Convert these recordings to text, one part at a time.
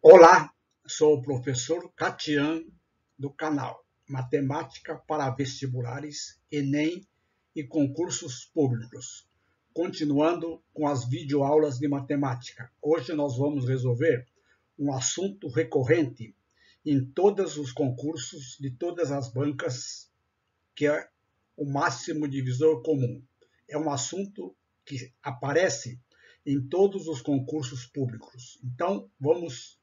Olá, sou o professor Catian do canal Matemática para Vestibulares, Enem e Concursos Públicos. Continuando com as videoaulas de matemática. Hoje nós vamos resolver um assunto recorrente em todos os concursos de todas as bancas, que é o máximo divisor comum. É um assunto que aparece em todos os concursos públicos. Então, vamos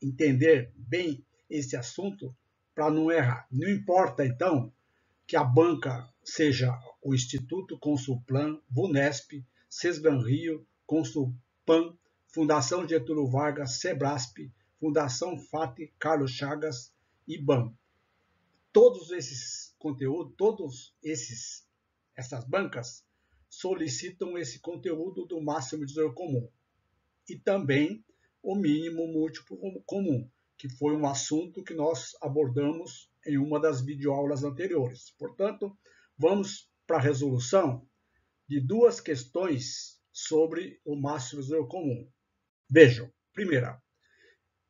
entender bem esse assunto para não errar. Não importa, então, que a banca seja o Instituto Consulplan, Vunesp, Sesban Rio, Consulpan, Fundação Getúlio Vargas, Sebrasp, Fundação FAT, Carlos Chagas e BAM. Todos esses conteúdos, todos esses essas bancas solicitam esse conteúdo do máximo de comum. E também o mínimo múltiplo comum, que foi um assunto que nós abordamos em uma das videoaulas anteriores. Portanto, vamos para a resolução de duas questões sobre o máximo zero comum. Vejam, primeira,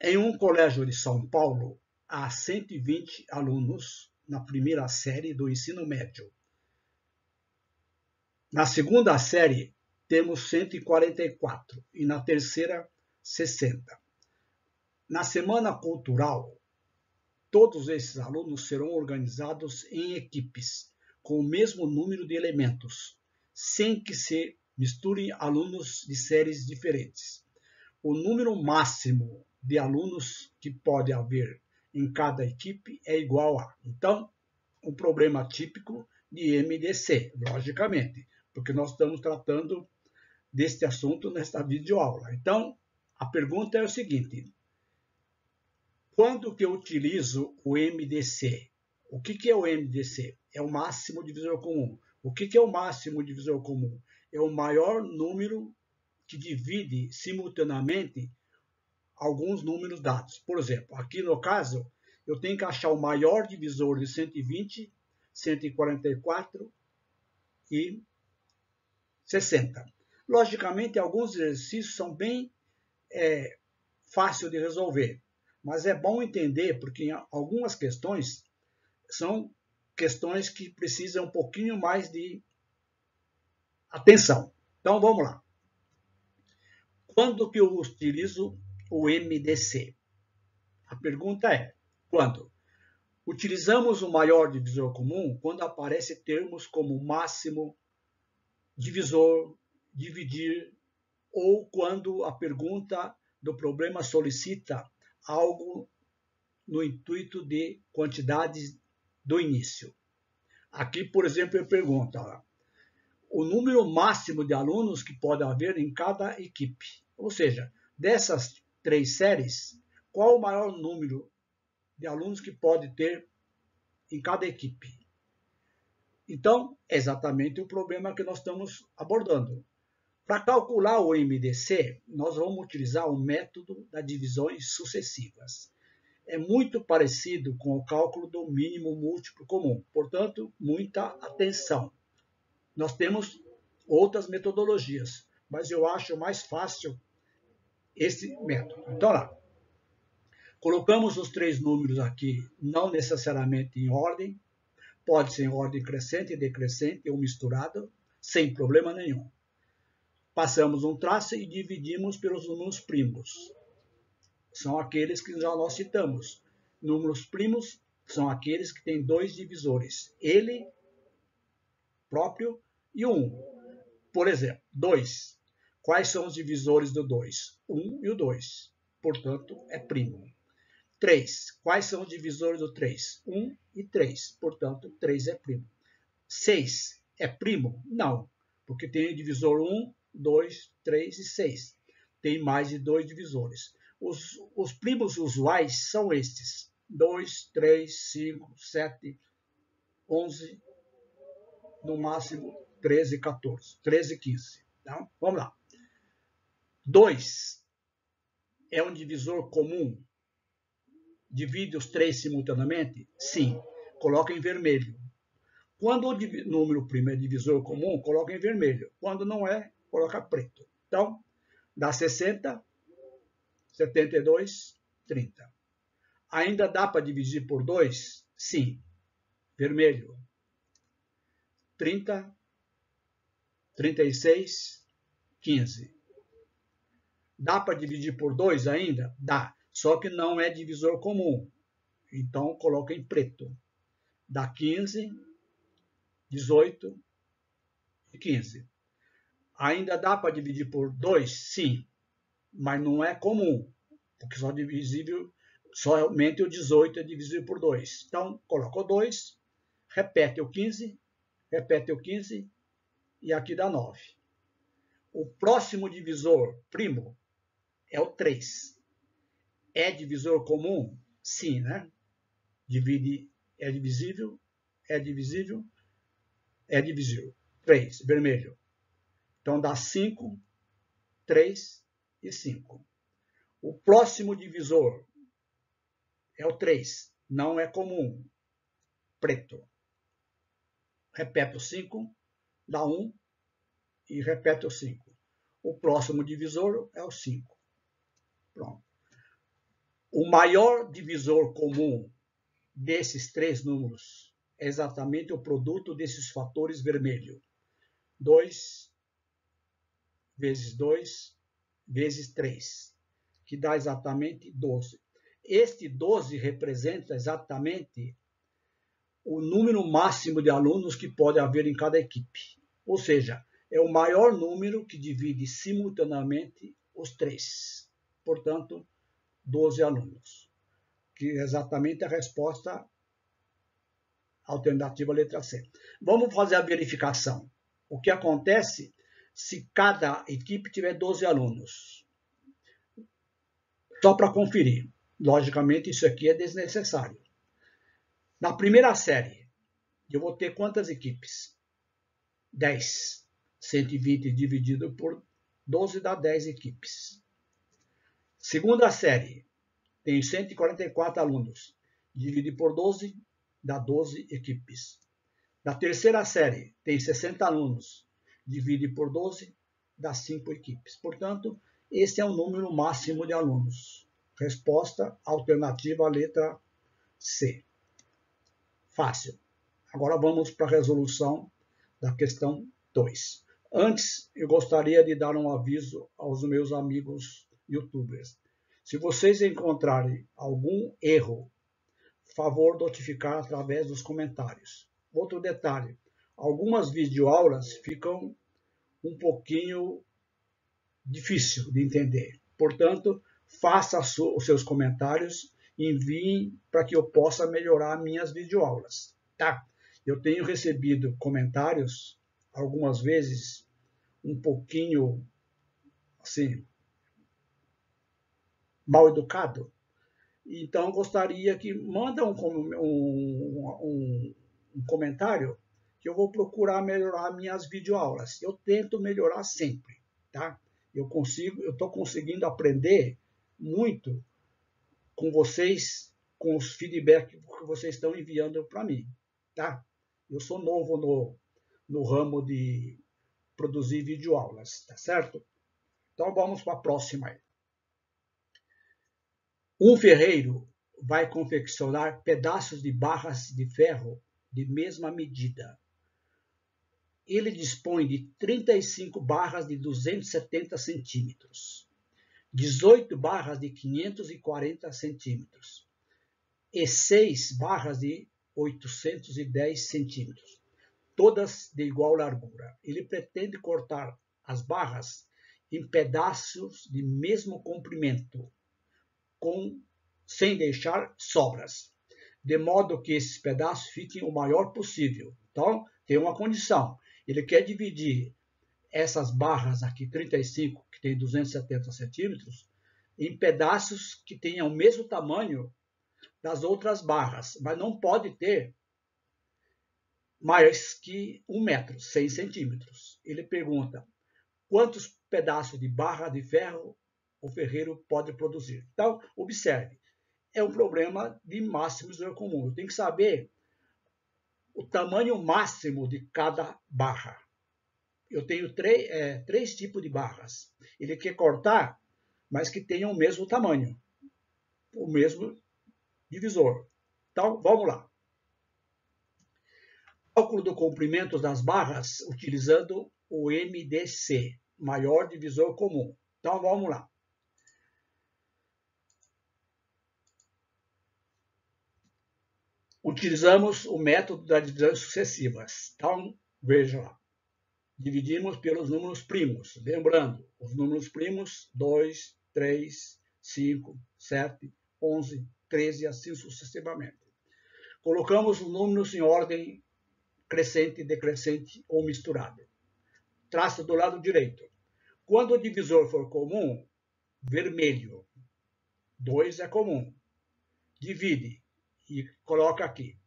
em um colégio de São Paulo, há 120 alunos na primeira série do ensino médio. Na segunda série, temos 144 e na terceira, 60. Na Semana Cultural, todos esses alunos serão organizados em equipes com o mesmo número de elementos, sem que se misturem alunos de séries diferentes. O número máximo de alunos que pode haver em cada equipe é igual a. Então, um problema típico de MDC, logicamente, porque nós estamos tratando deste assunto nesta videoaula. Então, a pergunta é o seguinte: quando que eu utilizo o MDC? O que, que é o MDC? É o máximo divisor comum. O que, que é o máximo divisor comum? É o maior número que divide simultaneamente alguns números dados. Por exemplo, aqui no caso, eu tenho que achar o maior divisor de 120, 144 e 60. Logicamente, alguns exercícios são bem é fácil de resolver, mas é bom entender porque algumas questões são questões que precisam um pouquinho mais de atenção. Então vamos lá. Quando que eu utilizo o MDC? A pergunta é: quando? Utilizamos o maior divisor comum quando aparece termos como máximo, divisor, dividir, ou quando a pergunta do problema solicita algo no intuito de quantidades do início. Aqui, por exemplo, ele pergunta ó, o número máximo de alunos que pode haver em cada equipe. Ou seja, dessas três séries, qual o maior número de alunos que pode ter em cada equipe? Então, é exatamente o problema que nós estamos abordando. Para calcular o MDC, nós vamos utilizar o método das divisões sucessivas. É muito parecido com o cálculo do mínimo múltiplo comum, portanto, muita atenção. Nós temos outras metodologias, mas eu acho mais fácil esse método. Então, lá. Colocamos os três números aqui, não necessariamente em ordem, pode ser em ordem crescente decrescente ou misturado, sem problema nenhum. Passamos um traço e dividimos pelos números primos. São aqueles que já nós citamos. Números primos são aqueles que têm dois divisores. Ele próprio e um. Por exemplo, 2. Quais são os divisores do 2? 1 um e o 2. Portanto, é primo. 3. Quais são os divisores do 3? 1 um e 3. Portanto, 3 é primo. 6. É primo? Não, porque tem o divisor 1 2, 3 e 6. Tem mais de dois divisores. Os, os primos usuais são estes: 2, 3, 5, 7, 11, no máximo 13, 14, 13 e 15. Então, vamos lá. 2 é um divisor comum. Divide os três simultaneamente? Sim. Coloca em vermelho. Quando o número primo é divisor comum, coloca em vermelho. Quando não é, coloca preto. Então, dá 60 72, 30. Ainda dá para dividir por 2? Sim. Vermelho. 30, 36, 15. Dá para dividir por 2 ainda? Dá. Só que não é divisor comum. Então, coloca em preto. Dá 15, 18 e 15. Ainda dá para dividir por 2? Sim. Mas não é comum. Porque só divisível, somente o 18 é divisível por 2. Então, coloca o 2, repete o 15, repete o 15 e aqui dá 9. O próximo divisor primo é o 3. É divisor comum? Sim, né? Divide, é divisível, é divisível, é divisível. 3, vermelho. Então dá 5, 3 e 5. O próximo divisor é o 3, não é comum, preto. Repete o 5, dá 1 e repete o 5. O próximo divisor é o 5. Pronto. O maior divisor comum desses três números é exatamente o produto desses fatores vermelho. 2 vezes 2 vezes 3, que dá exatamente 12. Este 12 representa exatamente o número máximo de alunos que pode haver em cada equipe. Ou seja, é o maior número que divide simultaneamente os três portanto, 12 alunos, que é exatamente a resposta alternativa letra C. Vamos fazer a verificação. O que acontece se cada equipe tiver 12 alunos? Só para conferir. Logicamente, isso aqui é desnecessário. Na primeira série, eu vou ter quantas equipes? 10. 120 dividido por 12 dá 10 equipes. Segunda série, tem 144 alunos. Divide por 12, dá 12 equipes. Na terceira série, tem 60 alunos. Divide por 12, dá 5 equipes. Portanto, esse é o número máximo de alunos. Resposta alternativa, letra C. Fácil. Agora vamos para a resolução da questão 2. Antes, eu gostaria de dar um aviso aos meus amigos youtubers. Se vocês encontrarem algum erro, favor notificar através dos comentários. Outro detalhe, algumas videoaulas ficam um pouquinho difícil de entender. Portanto, faça os seus comentários enviem para que eu possa melhorar minhas videoaulas, tá? Eu tenho recebido comentários algumas vezes um pouquinho assim mal educado. Então, gostaria que manda um, um, um, um comentário que eu vou procurar melhorar minhas videoaulas. Eu tento melhorar sempre, tá? Eu consigo, eu estou conseguindo aprender muito com vocês, com os feedbacks que vocês estão enviando para mim, tá? Eu sou novo no, no ramo de produzir videoaulas, tá certo? Então vamos para a próxima aí. Um ferreiro vai confeccionar pedaços de barras de ferro de mesma medida. Ele dispõe de 35 barras de 270 centímetros, 18 barras de 540 centímetros e 6 barras de 810 centímetros, todas de igual largura. Ele pretende cortar as barras em pedaços de mesmo comprimento, com, sem deixar sobras, de modo que esses pedaços fiquem o maior possível. Então, tem uma condição. Ele quer dividir essas barras aqui, 35, que tem 270 centímetros, em pedaços que tenham o mesmo tamanho das outras barras, mas não pode ter mais que um metro, 100 centímetros. Ele pergunta, quantos pedaços de barra de ferro o ferreiro pode produzir. Então, observe, é um problema de máximos do comum. Eu tenho que saber o tamanho máximo de cada barra. Eu tenho três, é, três tipos de barras. Ele quer cortar mas que tenham o mesmo tamanho, o mesmo divisor. Então, vamos lá. Cálculo do comprimento das barras utilizando o MDC, maior divisor comum. Então, vamos lá. Utilizamos o método das divisões sucessivas. Então, veja lá. Dividimos pelos números primos. Lembrando, os números primos, 2, 3, 5, 7, 11, 13 e assim sucessivamente. Colocamos os números em ordem crescente, decrescente ou misturada. Traço do lado direito. Quando o divisor for comum, vermelho. 2 é comum. Divide e coloca aqui.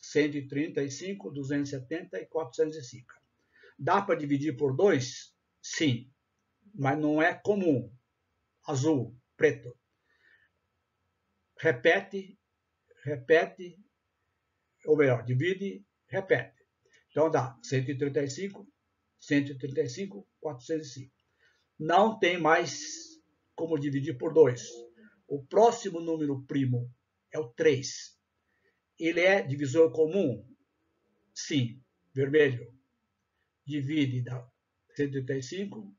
135, 270 e 405. Dá para dividir por 2? Sim, mas não é comum. Azul, preto. Repete repete, ou melhor, divide, repete. Então dá 135, 135, 405. Não tem mais como dividir por 2. O próximo número primo é o 3. Ele é divisor comum? Sim, vermelho. Divide da 135,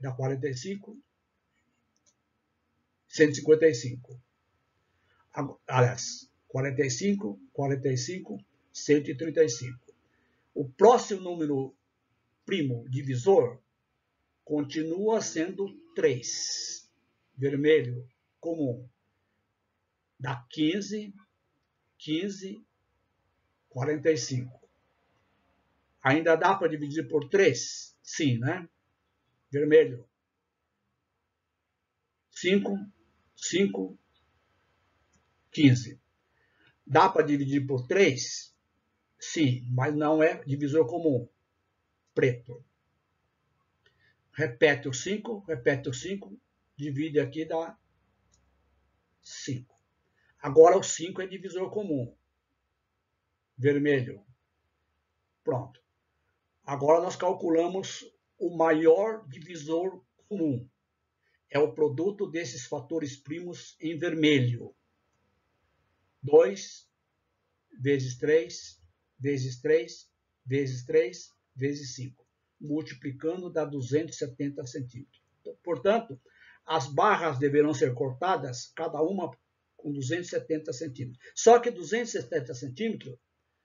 da 45, 155 aliás, 45, 45, 135. O próximo número primo divisor continua sendo 3, vermelho comum. Dá 15, 15, 45. Ainda dá para dividir por 3? Sim, né? Vermelho. 5, 5, 15. Dá para dividir por 3? Sim, mas não é divisor comum. Preto. Repete o 5, repete o 5, divide aqui, dá 5. Agora o 5 é divisor comum. Vermelho. Pronto. Agora nós calculamos o maior divisor comum. É o produto desses fatores primos em vermelho. 2 vezes 3 vezes 3 vezes 3 vezes 5. Multiplicando dá 270 centímetros. Portanto, as barras deverão ser cortadas, cada uma com 270 centímetros. Só que 270 centímetros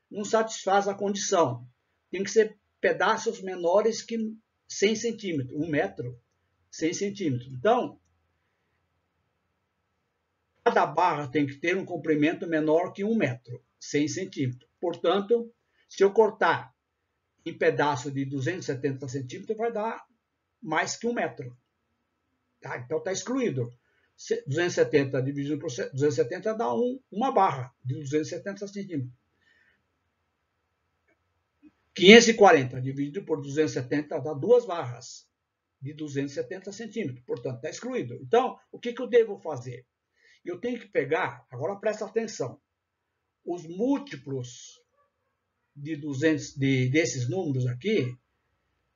não satisfaz a condição. Tem que ser pedaços menores que 100 centímetros, 1 metro, 100 centímetros. Então, Cada barra tem que ter um comprimento menor que um metro, 100 centímetros. Portanto, se eu cortar em pedaço de 270 centímetros, vai dar mais que um metro. Tá? Então está excluído. 270 dividido por 270 dá um, uma barra de 270 centímetros. 540 dividido por 270 dá duas barras de 270 centímetros. Portanto, está excluído. Então, o que, que eu devo fazer? eu tenho que pegar, agora presta atenção, os múltiplos de 200, de, desses números aqui,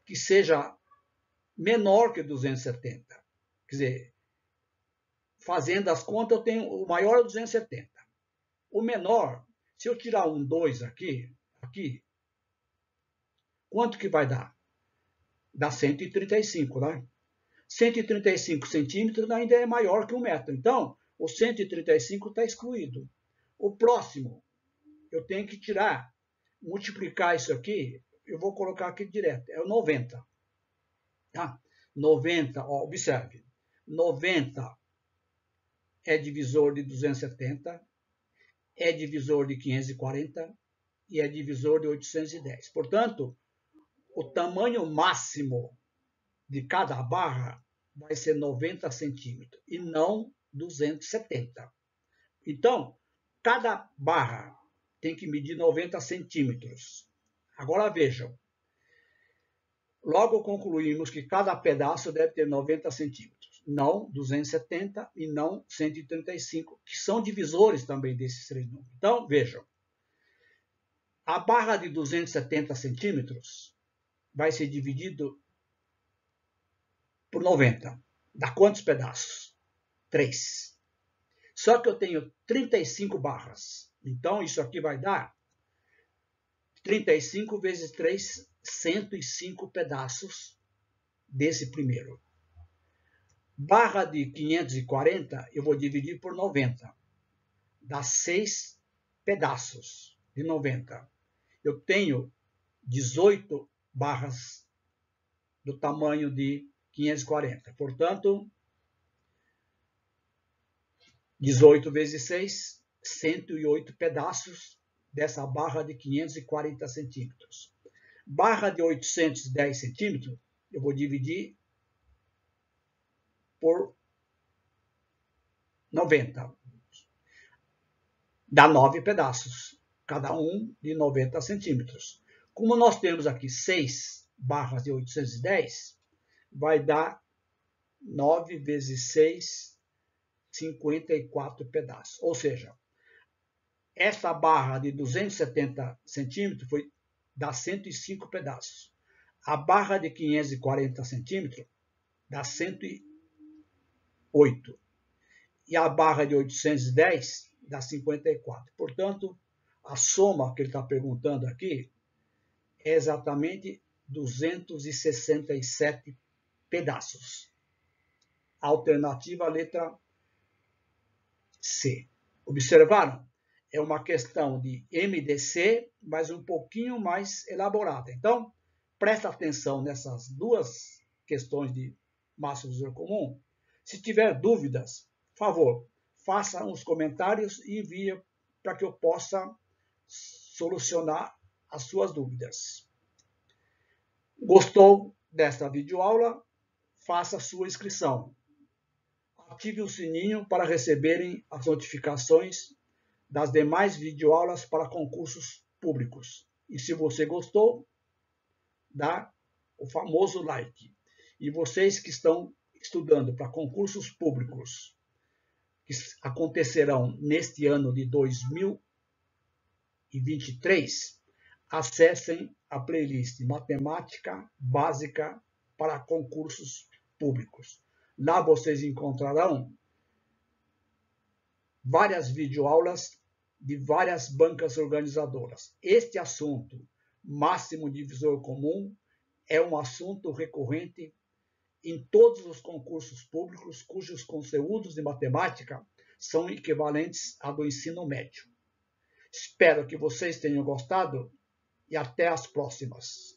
que seja menor que 270. Quer dizer, fazendo as contas, eu tenho o maior é 270. O menor, se eu tirar um 2 aqui, aqui, quanto que vai dar? Dá 135, né? 135 centímetros ainda é maior que um metro. Então, o 135 está excluído. O próximo, eu tenho que tirar, multiplicar isso aqui, eu vou colocar aqui direto, é o 90. Tá? 90, ó, observe, 90 é divisor de 270, é divisor de 540 e é divisor de 810. Portanto, o tamanho máximo de cada barra vai ser 90 centímetros e não 270. Então, cada barra tem que medir 90 centímetros. Agora vejam. Logo concluímos que cada pedaço deve ter 90 centímetros, não 270 e não 135, que são divisores também desses três números. Então, vejam. A barra de 270 centímetros vai ser dividido por 90. Dá quantos pedaços? 3. Só que eu tenho 35 barras. Então, isso aqui vai dar 35 vezes 3, 105 pedaços desse primeiro. Barra de 540 eu vou dividir por 90. Dá 6 pedaços de 90. Eu tenho 18 barras do tamanho de 540. Portanto, 18 vezes 6, 108 pedaços dessa barra de 540 centímetros. Barra de 810 centímetros, eu vou dividir por 90. Dá 9 pedaços, cada um de 90 centímetros. Como nós temos aqui 6 barras de 810, vai dar 9 vezes 6, 54 pedaços. Ou seja, essa barra de 270 centímetros foi dá 105 pedaços. A barra de 540 centímetros dá 108. E a barra de 810 dá 54. Portanto, a soma que ele está perguntando aqui é exatamente 267 pedaços. Alternativa letra C. Observaram? É uma questão de MDC, mas um pouquinho mais elaborada. Então, presta atenção nessas duas questões de massa divisor comum. Se tiver dúvidas, favor, faça uns comentários e envie para que eu possa solucionar as suas dúvidas. Gostou desta videoaula? Faça sua inscrição. Ative o sininho para receberem as notificações das demais videoaulas para concursos públicos. E se você gostou, dá o famoso like. E vocês que estão estudando para concursos públicos que acontecerão neste ano de 2023, acessem a playlist Matemática Básica para Concursos Públicos. Lá vocês encontrarão várias videoaulas de várias bancas organizadoras. Este assunto, máximo divisor comum, é um assunto recorrente em todos os concursos públicos cujos conteúdos de matemática são equivalentes ao do ensino médio. Espero que vocês tenham gostado e até as próximas.